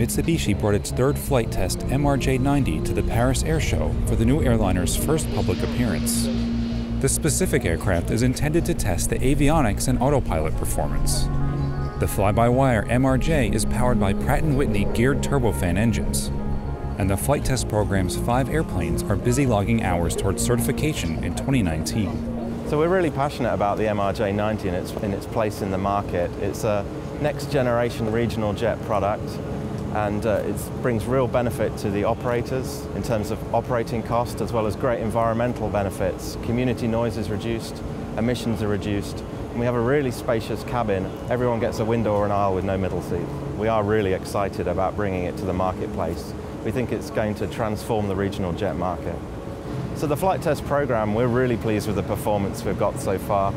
Mitsubishi brought its third flight test MRJ-90 to the Paris Air Show for the new airliner's first public appearance. The specific aircraft is intended to test the avionics and autopilot performance. The fly-by-wire MRJ is powered by Pratt & Whitney geared turbofan engines, and the flight test program's five airplanes are busy logging hours towards certification in 2019. So we're really passionate about the MRJ-90 and its, in its place in the market. It's a next generation regional jet product and uh, it brings real benefit to the operators in terms of operating cost as well as great environmental benefits. Community noise is reduced, emissions are reduced, and we have a really spacious cabin. Everyone gets a window or an aisle with no middle seat. We are really excited about bringing it to the marketplace. We think it's going to transform the regional jet market. So the flight test program, we're really pleased with the performance we've got so far.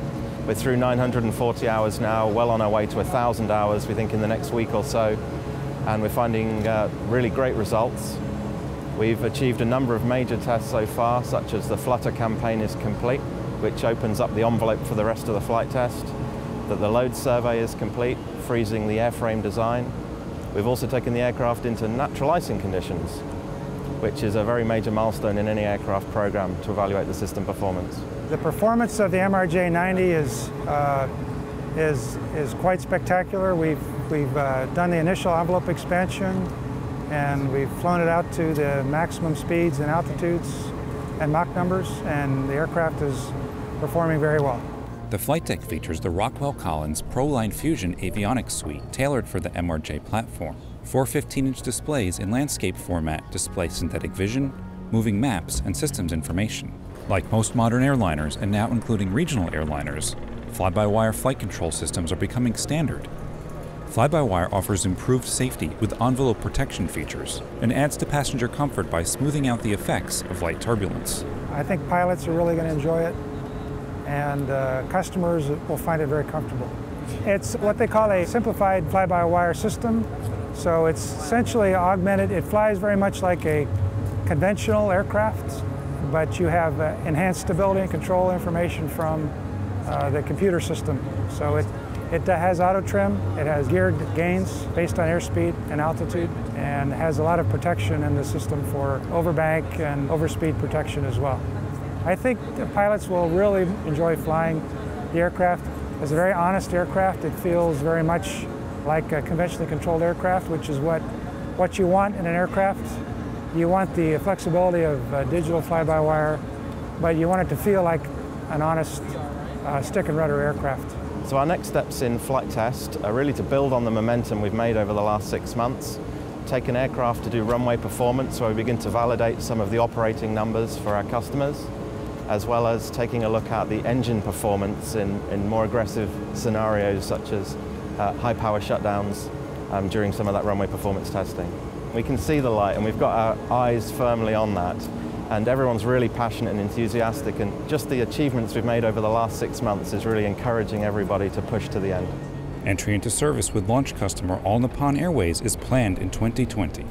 We're through 940 hours now, well on our way to 1,000 hours, we think, in the next week or so and we're finding uh, really great results. We've achieved a number of major tests so far, such as the Flutter campaign is complete, which opens up the envelope for the rest of the flight test, that the load survey is complete, freezing the airframe design. We've also taken the aircraft into natural icing conditions, which is a very major milestone in any aircraft program to evaluate the system performance. The performance of the MRJ-90 is, uh, is, is quite spectacular. We've We've uh, done the initial envelope expansion and we've flown it out to the maximum speeds and altitudes and Mach numbers and the aircraft is performing very well. The flight deck features the Rockwell Collins ProLine Fusion avionics suite tailored for the MRJ platform. Four 15-inch displays in landscape format display synthetic vision, moving maps, and systems information. Like most modern airliners, and now including regional airliners, fly-by-wire flight control systems are becoming standard, Fly-by-wire offers improved safety with envelope protection features and adds to passenger comfort by smoothing out the effects of light turbulence. I think pilots are really going to enjoy it and uh, customers will find it very comfortable. It's what they call a simplified fly-by-wire system. So it's essentially augmented. It flies very much like a conventional aircraft, but you have uh, enhanced stability and control information from uh, the computer system. So it, it has auto trim, it has geared gains based on airspeed and altitude, and has a lot of protection in the system for overbank and overspeed protection as well. I think the pilots will really enjoy flying the aircraft. It's a very honest aircraft. It feels very much like a conventionally controlled aircraft, which is what, what you want in an aircraft. You want the flexibility of digital fly-by-wire, but you want it to feel like an honest uh, stick and rudder aircraft. So our next steps in flight test are really to build on the momentum we've made over the last six months, take an aircraft to do runway performance where we begin to validate some of the operating numbers for our customers, as well as taking a look at the engine performance in, in more aggressive scenarios such as uh, high power shutdowns um, during some of that runway performance testing. We can see the light and we've got our eyes firmly on that and everyone's really passionate and enthusiastic and just the achievements we've made over the last six months is really encouraging everybody to push to the end. Entry into service with launch customer All Nippon Airways is planned in 2020.